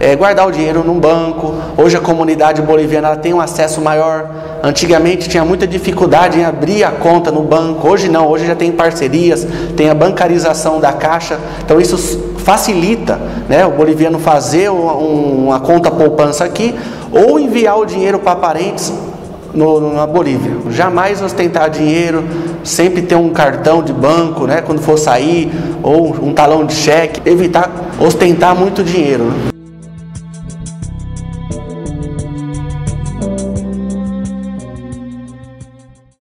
é, guardar o dinheiro num banco. Hoje a comunidade boliviana tem um acesso maior. Antigamente tinha muita dificuldade em abrir a conta no banco. Hoje não, hoje já tem parcerias, tem a bancarização da caixa. Então isso facilita né, o boliviano fazer uma conta poupança aqui ou enviar o dinheiro para parentes no, na Bolívia. Jamais ostentar dinheiro, sempre ter um cartão de banco, né, quando for sair, ou um talão de cheque, evitar ostentar muito dinheiro. Né?